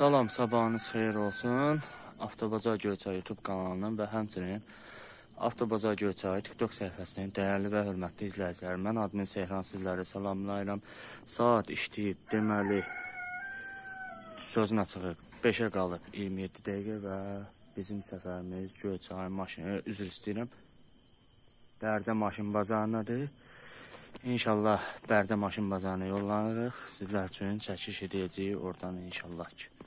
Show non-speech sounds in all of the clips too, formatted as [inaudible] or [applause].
Salam, sabahınız xeyir olsun. Avtobazar Göyçay YouTube kanalının və həmçinin Avtobazar Göyçay TikTok səhifəsinin dəyərli və hörmətli izləyiciləri, mən admin Sehran sizləri salamlayıram. Saat işləyib, deməli, sözün açığı 5-ə qalıb 27 dəqiqə və bizim səfərimiz Göyçay maşını, üzr istəyirəm, Bərdə maşın bazarınadır. İnşallah Bərdə maşın bazarına yollanırıq. Sizlər üçün çəkiş edəcəyik oradan inşallah ki.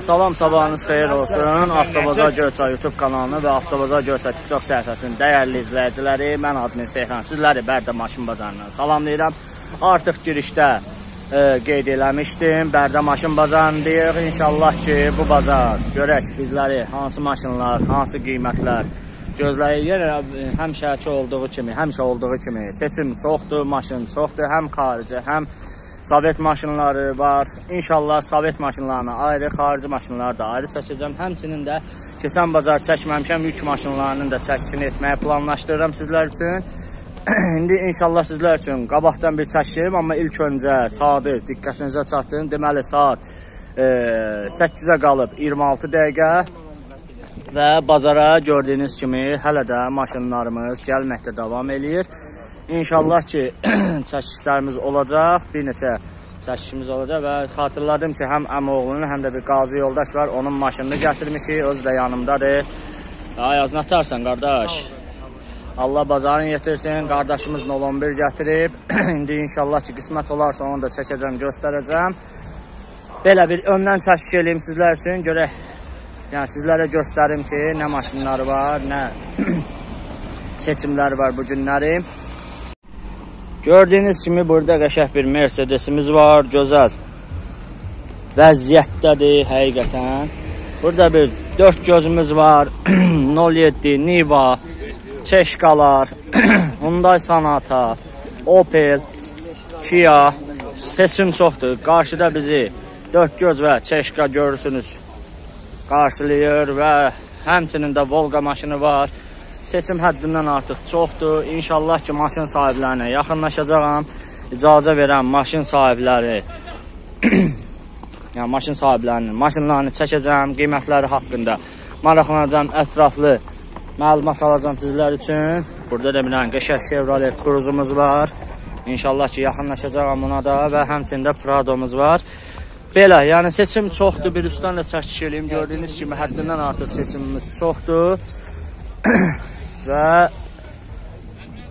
Salam, sabahınız xeyir olsun. Avtobazar Göyçay YouTube kanalını və Avtobazar Göyçay TikTok səhifəsinin dəyərli izləyiciləri, mən admin Seyxan. Sizləri Bərdə maşın bazarından salamlayıram. Artıq girişdə e, qeyd eləmişdim. Bərdə maşın bazarındayıq. İnşallah ki, bu bazar görək bizləri hansı maşınlar, hansı qiymətlər gözləyir. Yenə həmişəki olduğu kimi, həmişə olduğu kimi seçim çoxdur, maşın çoxdur, həm xarici, həm Sovet maşınları var. İnşallah Sovet maşınlarına ayrı, xarici maşınları da ayrı çəkəcəm. Həmçinin də keçən bazar çəkməmişəm, yük maşınlarının da çəkisini etməyi planlaşdırıram sizlər üçün. [clears throat] İndi inşallah sizlər üçün qabaqdan bir çəkişim, amma ilk öncə saatı diqqətinizə çatdırın. Deməli saat e, 8-ə qalıb 26 dəqiqə və bazara gördüyünüz kimi hələ də maşınlarımız gəlməkdə davam eləyir. İnşallah ki, [clears throat] çəkişlərimiz olacaq, bir neçə çəkişimiz olacaq və xatırladım ki, həm əmoğlunun, həm də bir qazi yoldaş var, onun maşınını gətirmişik, özü də yanımdadır. Ayaz, nətarsan, qardaş? Allah bazarını yetirsin, qardaşımız 011 gətirib. [clears throat] İndi inşallah ki, qismət olarsa onu da çəkəcəm, göstərəcəm. Belə bir öndən çəkiş eləyim sizlər üçün, görək, yəni sizlərə göstərim ki, nə maşınlar var, nə [clears throat] seçimlər var bu günlərim. Gördüyünüz kimi burada qəşəng bir Mercedesimiz var, gözəl vəziyyətdədir həqiqətən. Burada bir 4 gözümüz var, [clears throat] 07 Niva, Çeşkalar, [clears throat] Hyundai Sonata, Opel, Kia, seçim çoxdur. Qarşıda bizi 4 göz və Çeşka görürsünüz qarşılayır və həmçinin də Volga maşını var seçim həddindən artıq çoxdur. İnşallah ki, maşın sahiblərinə yaxınlaşacağam. İcazə verəm maşın sahibləri [clears throat] yəni maşın sahiblərinin maşınlarını çəkəcəm, qiymətləri haqqında maraqlanacağam, ətraflı məlumat alacağam sizlər üçün. Burada da bir dənə qəşəng Chevrolet Cruze-umuz var. İnşallah ki, yaxınlaşacağam ona da və həmçində Pradomuz var. Belə, yəni seçim çoxdur. Bir üstdən də çəkiş eləyim. Gördüyünüz kimi həddindən artıq seçimimiz çoxdur. [clears throat] və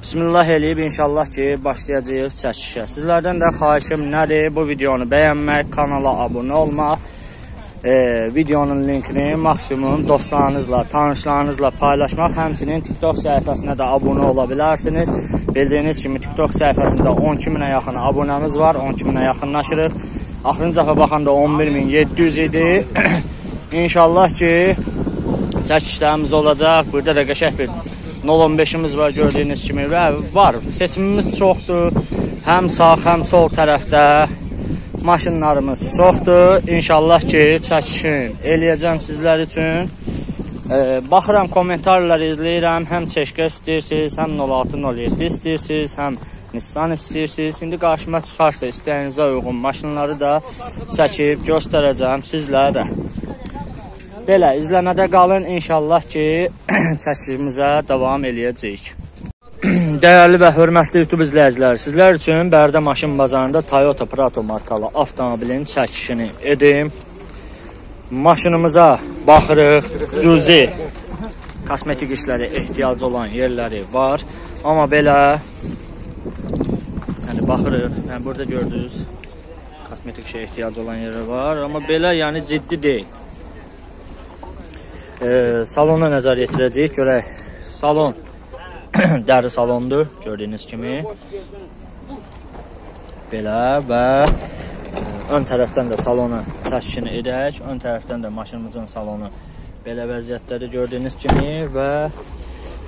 Bismillah eləyib inşallah ki, başlayacağıq çəkişə. Sizlərdən də xahişim nədir? Bu videonu bəyənmək, kanala abunə olmaq, e, videonun linkini maksimum dostlarınızla, tanışlarınızla paylaşmaq, həmçinin TikTok səhifəsinə də abunə ola bilərsiniz. Bildiyiniz kimi TikTok səhifəsində 12 minə yaxın abunəmiz var, 12 minə yaxınlaşırıq. Axırıncı dəfə baxanda 11700 idi. [clears throat] İnşallah ki, çəkişlərimiz olacaq. Burada da qəşəng bir 015-imiz var gördüyünüz kimi və var. Seçimimiz çoxdur. Həm sağ, həm sol tərəfdə maşınlarımız çoxdur. İnşallah ki, çəkişin eləyəcəm sizlər üçün. E, baxıram kommentarları izləyirəm. Həm Çeşkə istəyirsiniz, həm 0607 istəyirsiniz, həm Nissan istəyirsiniz. İndi qarşıma çıxarsa istəyinizə uyğun maşınları da çəkib göstərəcəm sizlərə. Belə, izləmədə qalın. İnşallah ki, [clears throat] çəkimizə davam eləyəcəyik. [clears throat] Dəyərli və hörmətli YouTube izləyicilər, sizlər üçün Bərdə maşın bazarında Toyota Prato markalı avtomobilin çəkişini edim. Maşınımıza baxırıq. Cüzi kosmetik işləri ehtiyacı olan yerləri var. Amma belə yəni baxırıq. Yəni burada gördünüz kosmetik şey ehtiyacı olan yerlər var, amma belə yəni ciddi deyil e, salona nəzər yetirəcəyik. Görək, salon [clears throat] dəri salondur, gördüyünüz kimi. Belə və e, ön tərəfdən də salonu çəkişini edək. Ön tərəfdən də maşınımızın salonu belə vəziyyətdədir, gördüyünüz kimi və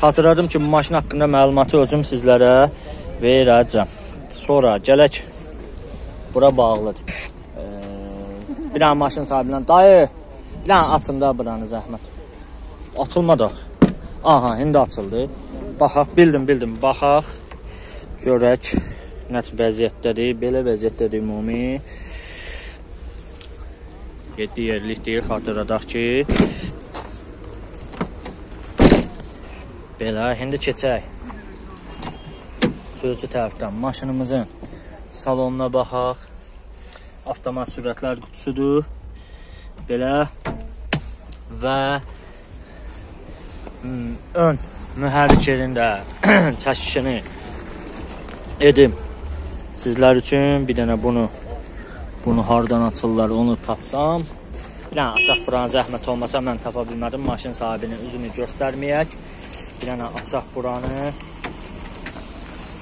xatırladım ki, bu maşın haqqında məlumatı özüm sizlərə verəcəm. Sonra gələk bura bağlıdır. E, Bir dənə maşın sahibindən dayı, bir dənə açın da buranı zəhmət. Açılmadı. Aha, indi açıldı. Baxaq, bildim, bildim. Baxaq. Görək nə vəziyyətdədir. Belə vəziyyətdədir ümumi. 7 yerlik deyil, xatırladaq ki. Belə, indi keçək. Sürücü tərəfdən maşınımızın salonuna baxaq. Avtomat sürətlər qutusudur. Belə və ön mühərrikerin də [clears throat] çəkişini edim. Sizlər üçün bir dənə bunu bunu hardan açırlar onu tapsam. Bir dənə açaq buranı zəhmət olmasa mən tapa bilmədim. Maşın sahibinin üzünü göstərməyək. Bir dənə açaq buranı.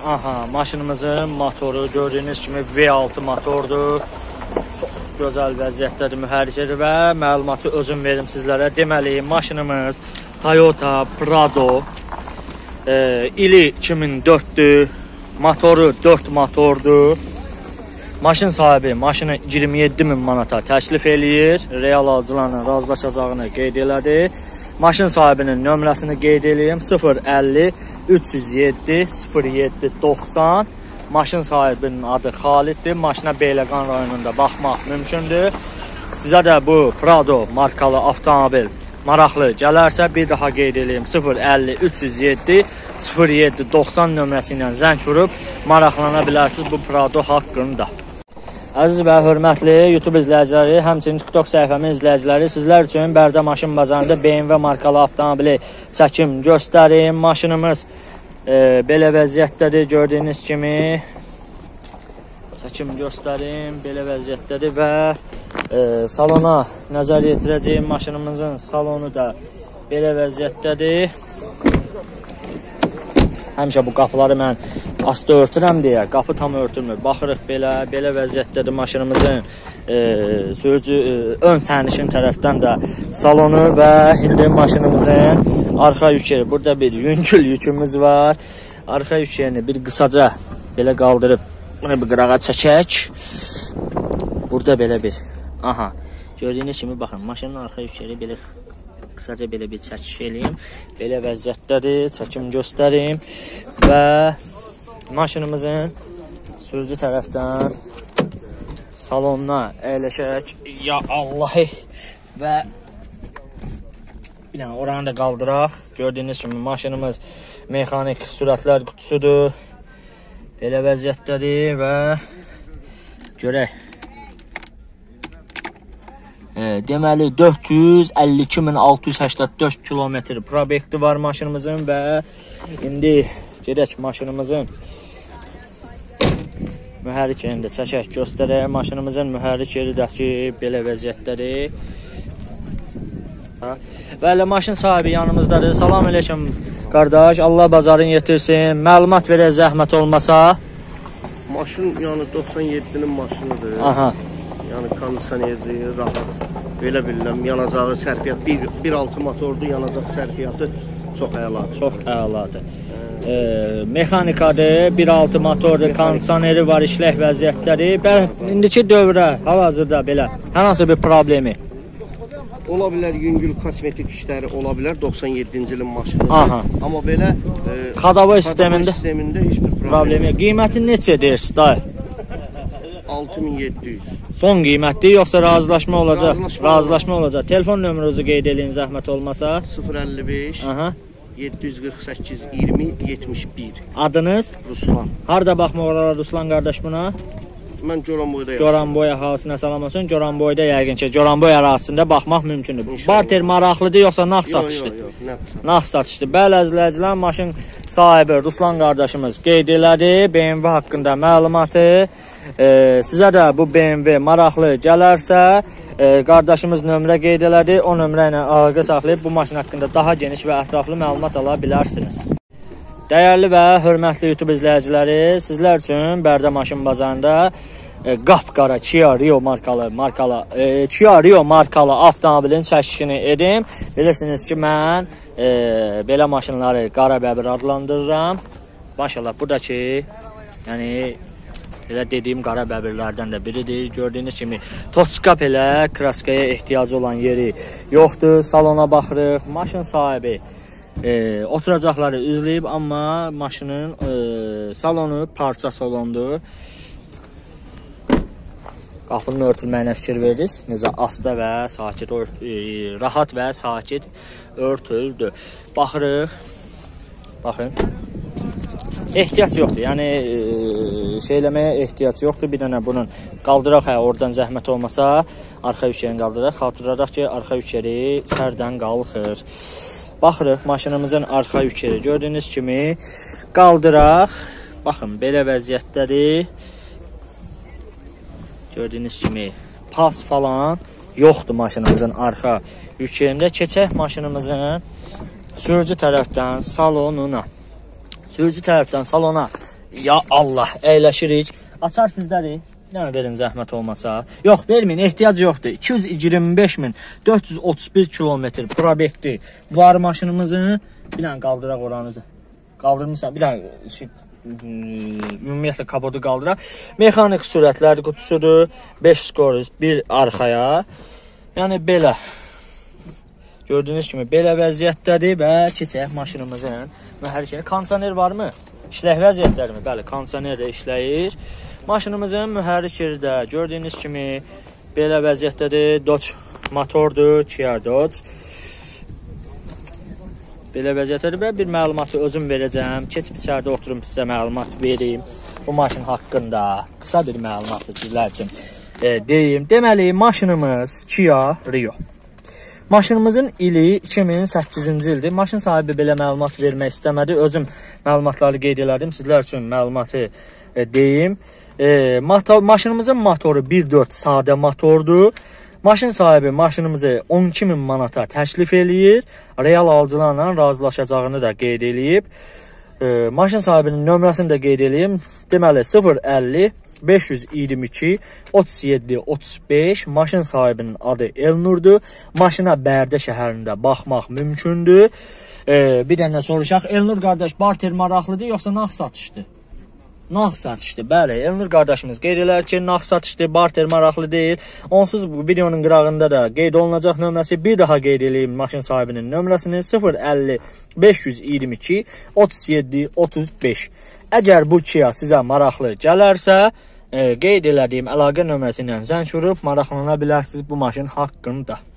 Aha, maşınımızın motoru gördüyünüz kimi V6 motordur. Çox gözəl vəziyyətdədir mühərrikədir və məlumatı özüm verim sizlərə. Deməli, maşınımız Toyota Prado e, ili 2004-dür. Motoru 4 motordur. Maşın sahibi maşını 27 min manata təklif eləyir. Real alıcılarla razılaşacağını qeyd elədi. Maşın sahibinin nömrəsini qeyd eləyim. 050 307 07 90. Maşın sahibinin adı Xaliddir. Maşına Beyləqan rayonunda baxmaq mümkündür. Sizə də bu Prado markalı avtomobil maraqlı gələrsə bir daha qeyd edeyim 050 307 07 90 nömrəsi ilə zəng vurub maraqlana bilərsiniz bu Prado haqqında. Əziz və hörmətli YouTube izləyiciləri, həmçinin TikTok səhifəmin izləyiciləri, sizlər üçün Bərdə maşın bazarında BMW markalı avtomobili çəkim göstərim. Maşınımız e, belə vəziyyətdədir, gördüyünüz kimi. Çəkim göstərim, belə vəziyyətdədir və e, salona nəzər yetirəcəyim maşınımızın salonu da belə vəziyyətdədir. Həmişə bu qapıları mən asta örtürəm deyə qapı tam örtülmür. Baxırıq belə, belə vəziyyətdədir maşınımızın e, sürücü e, ön sərnişin tərəfdən də salonu və indi maşınımızın arxa yük yeri. Burada bir yüngül yükümüz var. Arxa yük yerini bir qısaca belə qaldırıb bunu bir qırağa çəkək. Burada belə bir. Aha. Gördüyünüz kimi baxın, maşının arxa yük yeri belə qısaca belə bir çəkiş eləyim. Belə vəziyyətdədir. Çəkim göstərim və maşınımızın sürücü tərəfdən salonuna əyləşək. Ya Allah və bir dənə oranı da qaldıraq. Gördüyünüz kimi maşınımız mexanik sürətlər qutusudur. Belə vəziyyətdədir və görək. E, deməli 452684 kilometr probekti var maşınımızın və indi gedək maşınımızın mühərrik yerində çəkək göstərək. Maşınımızın mühərrik yeri də ki, belə vəziyyətdədir. Bəli, maşın sahibi yanımızdadır. Salam əleykum qardaş. Allah bazarın yetirsin. Məlumat verək zəhmət olmasa. Maşın yəni 97-nin maşınıdır. Aha. Yəni kondisionerdir, rahat. Belə bilirəm, yanacağı sərfiyyat 1.6 motordur, yanacaq sərfiyyatı çox əladır. Çox əladır. E, mexanikadır, 1.6 motordur, kondisioneri var, işlək vəziyyətdədir. Bəli, indiki dövrə, hal-hazırda belə hər hansı bir problemi. Ola bilər yüngül kosmetik işləri ola bilər 97-ci ilin maşınıdır. Aha. Amma belə e, Xadava sistemində sistemində heç bir problem, yox. Qiyməti neçə deyirsiz dayı? 6700. Son qiymətdir yoxsa razılaşma olacaq? Razılaşma Razılaşma olacaq. Telefon nömrənizi qeyd eləyin zəhmət olmasa. 055 Aha. 748 20 71. Adınız? Ruslan. Harda baxmaq olar Ruslan qardaş buna? Mən Goranboyda yaşayıram. Goranboy əhalisine salam olsun. Goranboyda yəqin ki, Goranboy ərazisində baxmaq mümkündür. İnşallah. Barter maraqlıdır yoxsa nağd Yox, satışdır? yox, yox, qısa. Nağd satışdır. Bəli əzizləyicilər, maşın sahibi Ruslan qardaşımız qeyd elədi BMW haqqında məlumatı. E, sizə də bu BMW maraqlı gələrsə, e, qardaşımız nömrə qeyd elədi. O nömrə ilə əlaqə saxlayıb bu maşın haqqında daha geniş və ətraflı məlumat ala bilərsiniz. Dəyərli və hörmətli YouTube izləyiciləri, sizlər üçün Bərdə maşın bazarında e, qapqara Kia Rio markalı markalı e, Kia Rio markalı avtomobilin çəkişini edim. Bilirsiniz ki, mən e, belə maşınları qara bəbir adlandırıram. Maşallah buradakı yəni Elə dediyim qara bəbirlərdən də biridir. Gördüyünüz kimi Toçkap elə kraskaya ehtiyacı olan yeri yoxdur. Salona baxırıq. Maşın sahibi e, oturacaqları üzləyib, amma maşının e, salonu parça salondur. Qapının örtülməyinə fikir verdiniz. Necə asta və sakit, e, rahat və sakit örtüldü. Baxırıq. Baxın. Ehtiyac yoxdur. Yəni e, şey eləməyə ehtiyac yoxdur. Bir dənə bunun qaldıraq hə, oradan zəhmət olmasa, arxa üçərini qaldıraq. Xatırladaq ki, arxa üçəri sərdən qalxır. Baxırıq maşınımızın arxa yükeri. Gördüyünüz kimi qaldıraq. Baxın, belə vəziyyətdədir. Gördüyünüz kimi pas falan yoxdur maşınımızın arxa yükərində. Keçək maşınımızın sürücü tərəfdən salonuna. Sürücü tərəfdən salona. Ya Allah, əyləşirik. Açar sizdədir. Yəni verin zəhmət olmasa. Yox, verməyin, ehtiyac yoxdur. 225431 kilometr probekti var maşınımızın. Bir dənə qaldıraq oranızı. Qaldırmısan, bir dənə şey, ümumiyyətlə kapotu qaldıraq. Mexanik sürətlər qutusudur. 5 skoruz, bir arxaya. Yəni belə. Gördüyünüz kimi belə vəziyyətdədir və keçək maşınımızın mühərrikini. Kondisioner varmı? İşlək vəziyyətlərimi? Bəli, kondisioner də işləyir. Maşınımızın mühərrik yeri də gördüyünüz kimi belə vəziyyətdədir. Dodge motordur, Kia Dodge. Belə vəziyyətdədir və bir məlumatı özüm verəcəm. Keçib içəridə oturum sizə məlumat verim. Bu maşın haqqında qısa bir məlumatı sizlər üçün e, deyim. Deməli, maşınımız Kia Rio. Maşınımızın ili 2008-ci ildir. Maşın sahibi belə məlumat vermək istəmədi. Özüm məlumatları qeyd elədim. Sizlər üçün məlumatı e, deyim. E, motor, maşınımızın motoru 1.4 sadə motordur. Maşın sahibi maşınımızı 12 min manata təklif eləyir. Real alıcılarla razılaşacağını da qeyd eləyib. E, maşın sahibinin nömrəsini də qeyd eləyim. Deməli 050 522 37 35 maşın sahibinin adı Elnurdur. Maşına Bərdə şəhərində baxmaq mümkündür. E, bir dənə soruşaq. Elnur qardaş barter maraqlıdır yoxsa nağd satışdır? Nağd satışdır. Bəli, Elnur qardaşımız qeyd elər ki, nağd satışdır, barter maraqlı deyil. Onsuz bu videonun qırağında da qeyd olunacaq nömrəsi. Bir daha qeyd eləyim maşın sahibinin nömrəsini 050 522 37 35. Əgər bu Kia sizə maraqlı gələrsə, e, qeyd elədiyim əlaqə nömrəsi ilə zəng vurub maraqlana bilərsiniz bu maşın haqqında.